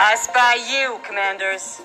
I spy you, commanders.